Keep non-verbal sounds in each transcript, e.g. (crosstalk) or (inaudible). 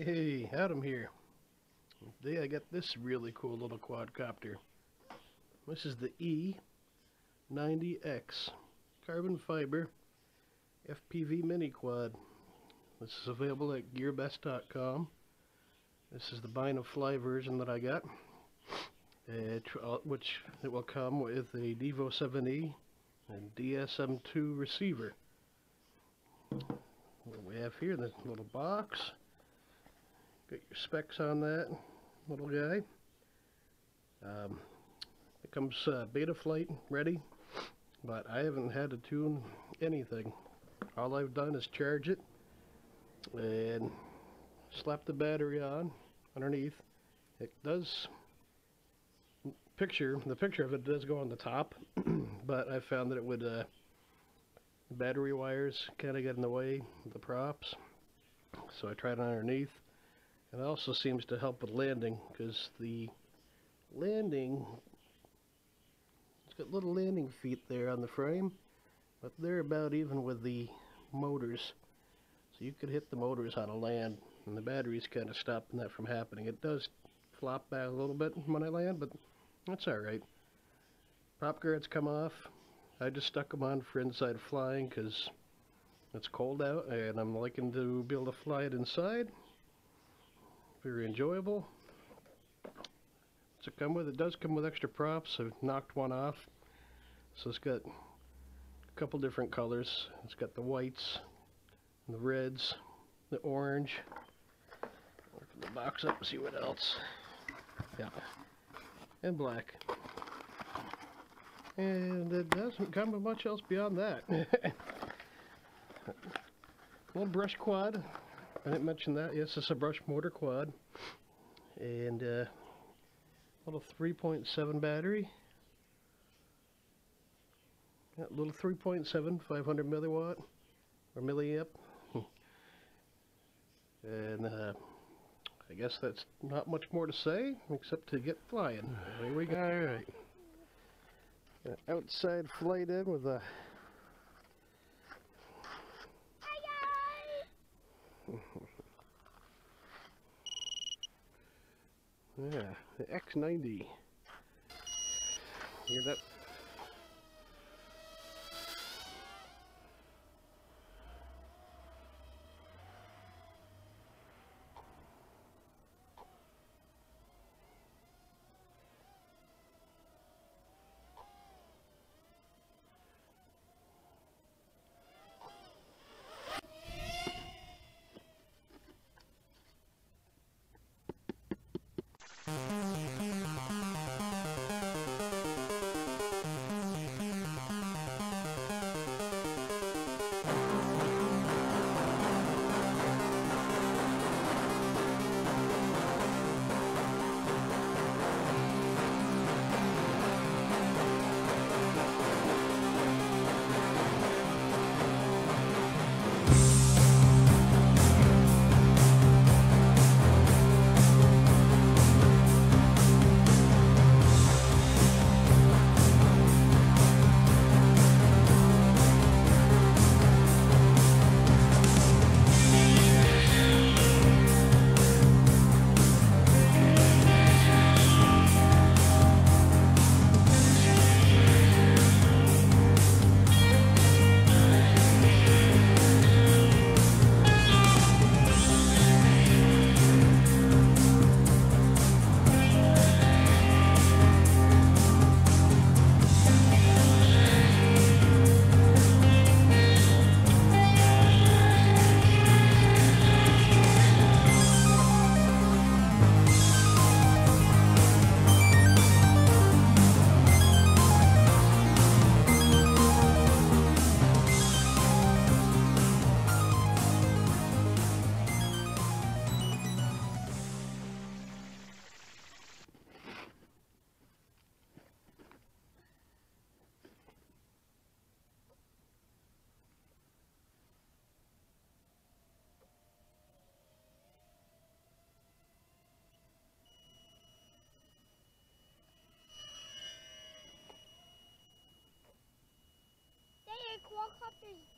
Hey, Adam here. Today I got this really cool little quadcopter. This is the E90X carbon fiber FPV mini quad. This is available at gearbest.com. This is the Bina Fly version that I got, uh, which it will come with a Devo 7E and DSM2 receiver. What we have here, the little box. Got your specs on that little guy. Um, it comes uh, Betaflight ready, but I haven't had to tune anything. All I've done is charge it and slap the battery on underneath. It does picture, the picture of it does go on the top, (clears throat) but I found that it would, uh, battery wires kind of get in the way of the props. So I tried it underneath. It also seems to help with landing because the landing, it's got little landing feet there on the frame, but they're about even with the motors. So you could hit the motors on a land and the battery's kind of stopping that from happening. It does flop back a little bit when I land, but that's alright. Prop guards come off. I just stuck them on for inside flying because it's cold out and I'm liking to be able to fly it inside very enjoyable. So come with it does come with extra props. I knocked one off. So it's got a couple different colors. It's got the whites, the reds, the orange. Open the box up and see what else. Yeah, and black. And it doesn't come with much else beyond that. (laughs) Little brush quad I didn't mention that. Yes, it's a brush motor quad. And uh, little 3.7 battery. Yeah, little 3.7, 500 milliwatt or milliamp. and uh, I guess that's not much more to say except to get flying. Here we go. Alright. Outside flight in with a yeah, the X90. Hear that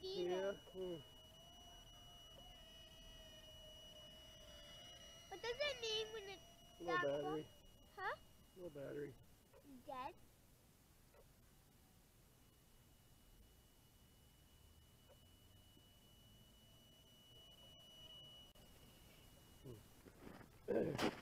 Yeah. Hmm. does it mean when it's Little That battery. Huh? Little battery. dead? (clears throat)